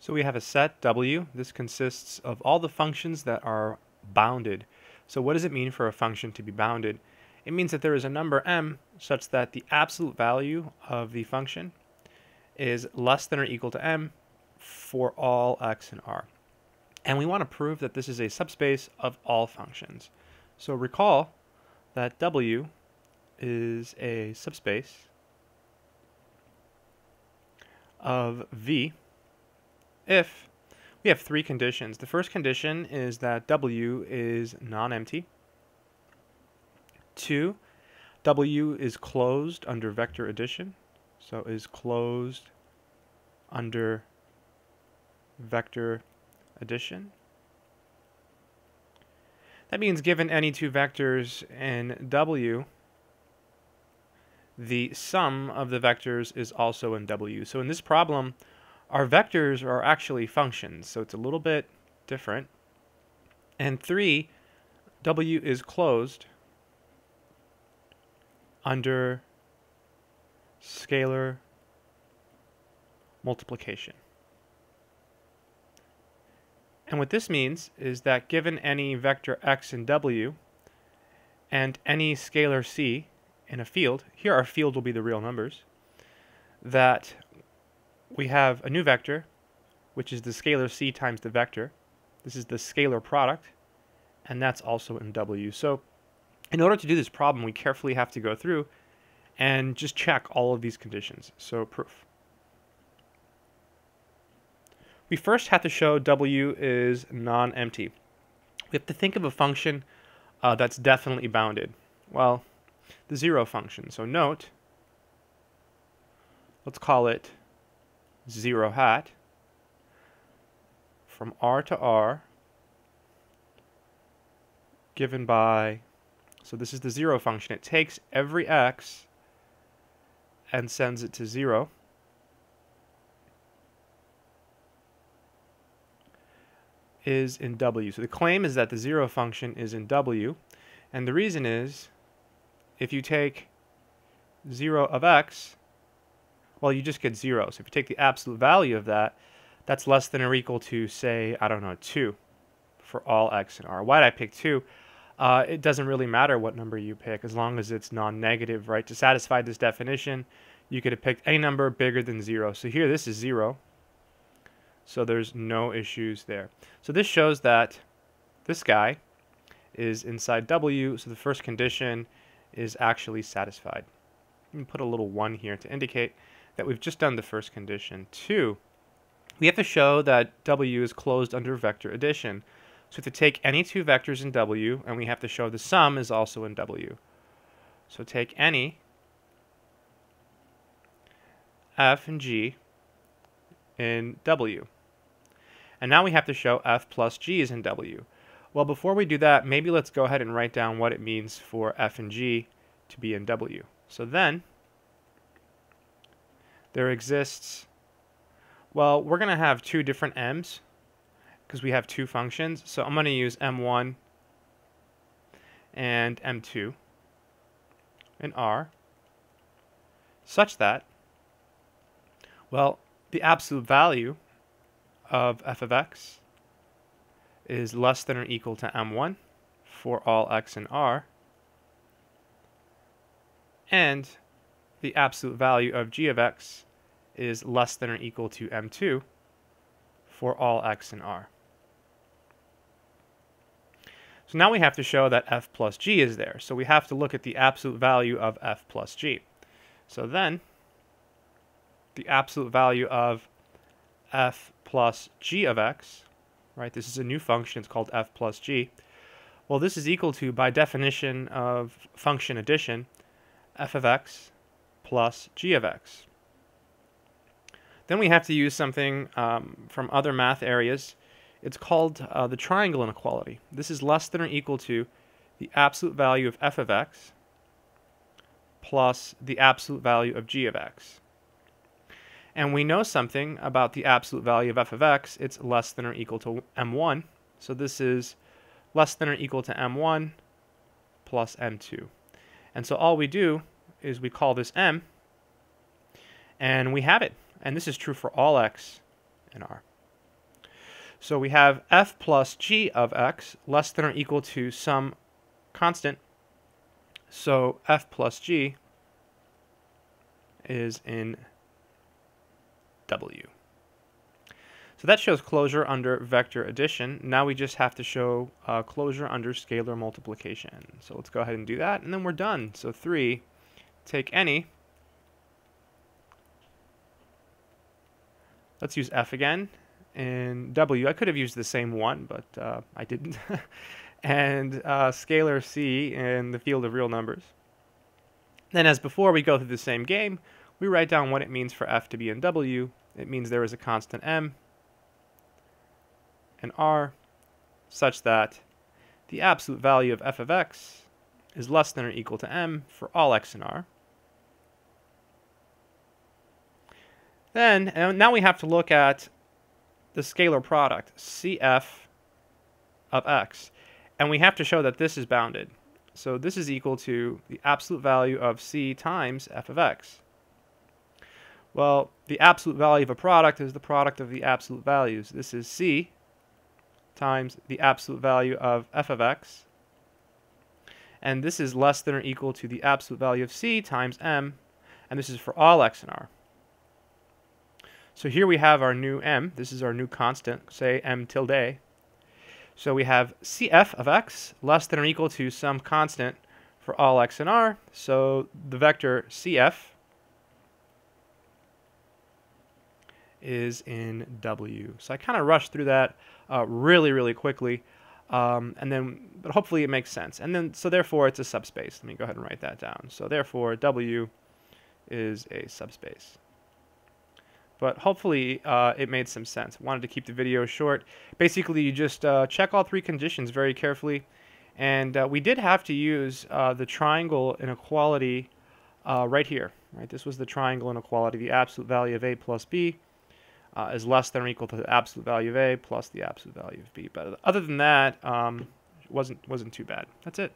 So we have a set W. This consists of all the functions that are bounded. So what does it mean for a function to be bounded? It means that there is a number m such that the absolute value of the function is less than or equal to m for all x and r. And we want to prove that this is a subspace of all functions. So recall that W is a subspace of V if we have three conditions. The first condition is that W is non-empty. Two, W is closed under vector addition. So is closed under vector addition. That means given any two vectors in W, the sum of the vectors is also in W. So in this problem, our vectors are actually functions, so it's a little bit different. And 3, W is closed under scalar multiplication. And what this means is that given any vector x in W and any scalar c in a field, here our field will be the real numbers, that we have a new vector, which is the scalar c times the vector. This is the scalar product, and that's also in W. So in order to do this problem, we carefully have to go through and just check all of these conditions. So proof. We first have to show W is non-empty. We have to think of a function uh, that's definitely bounded. Well, the zero function. So note, let's call it 0 hat from R to R given by, so this is the 0 function. It takes every x and sends it to 0. is in W. So the claim is that the 0 function is in W. And the reason is if you take 0 of x well, you just get 0. So if you take the absolute value of that, that's less than or equal to, say, I don't know, 2 for all x and r. Why did I pick 2? Uh, it doesn't really matter what number you pick as long as it's non-negative, right? To satisfy this definition, you could have picked any number bigger than 0. So here, this is 0. So there's no issues there. So this shows that this guy is inside W, so the first condition is actually satisfied. Let me put a little 1 here to indicate that we've just done the first condition. Two, we have to show that W is closed under vector addition. So we have to take any two vectors in W, and we have to show the sum is also in W. So take any f and g in W. And now we have to show f plus g is in W. Well, before we do that, maybe let's go ahead and write down what it means for f and g to be in W. So then, there exists, well, we're going to have two different m's because we have two functions. So I'm going to use m1 and m2 in R such that, well, the absolute value of f of x is less than or equal to m1 for all x in R, and the absolute value of g of x is less than or equal to m2 for all x in R. So now we have to show that f plus g is there. So we have to look at the absolute value of f plus g. So then, the absolute value of f plus g of x, right, this is a new function, it's called f plus g. Well, this is equal to, by definition of function addition, f of x plus g of x. Then we have to use something um, from other math areas. It's called uh, the triangle inequality. This is less than or equal to the absolute value of f of x plus the absolute value of g of x. And we know something about the absolute value of f of x. It's less than or equal to m1. So this is less than or equal to m1 plus m2. And so all we do is we call this m, and we have it. And this is true for all x in R. So we have f plus g of x less than or equal to some constant. So f plus g is in w. So that shows closure under vector addition. Now we just have to show uh, closure under scalar multiplication. So let's go ahead and do that, and then we're done. So 3, take any. Let's use f again. And w, I could have used the same one, but uh, I didn't. and uh, scalar c in the field of real numbers. Then as before, we go through the same game. We write down what it means for f to be in w. It means there is a constant m and r such that the absolute value of f of x is less than or equal to m for all x in r. Then, and now we have to look at the scalar product, cf of x. And we have to show that this is bounded. So this is equal to the absolute value of c times f of x. Well, the absolute value of a product is the product of the absolute values. This is c times the absolute value of f of x. And this is less than or equal to the absolute value of c times m. And this is for all x and r. So here we have our new m. This is our new constant, say m tilde. So we have cf of x less than or equal to some constant for all x and r. So the vector cf is in W. So I kind of rushed through that uh, really, really quickly. Um, and then, but hopefully it makes sense. And then, so therefore it's a subspace. Let me go ahead and write that down. So therefore W is a subspace. But hopefully uh, it made some sense. wanted to keep the video short. Basically, you just uh, check all three conditions very carefully. And uh, we did have to use uh, the triangle inequality uh, right here. Right, This was the triangle inequality, the absolute value of A plus B uh, is less than or equal to the absolute value of A plus the absolute value of B. But other than that, um, wasn't wasn't too bad. That's it.